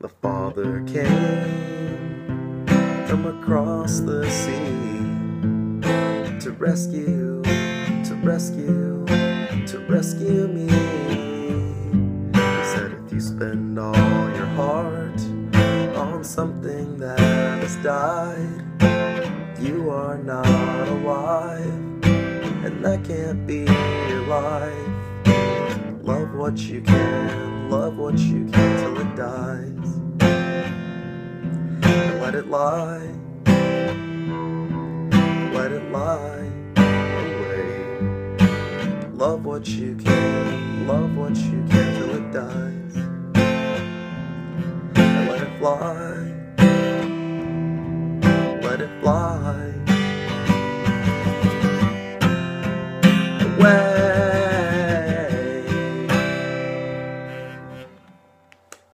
The Father came from across the sea to rescue, to rescue, to rescue me. He said, if you spend all your heart on something that has died, you are not alive, and that can't be your life. Love what you can, love what you can till it dies let it lie. Let it lie away. Love what you can, love what you can till it dies. And let it fly. Let it fly away.